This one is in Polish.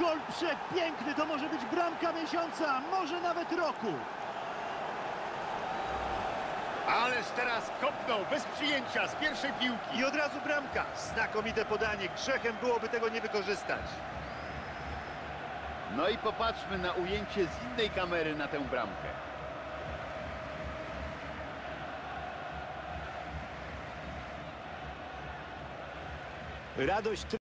Gol przepiękny, to może być bramka miesiąca, może nawet roku. Ależ teraz kopnął bez przyjęcia z pierwszej piłki. I od razu bramka. Znakomite podanie, grzechem byłoby tego nie wykorzystać. No i popatrzmy na ujęcie z innej kamery na tę bramkę. Radość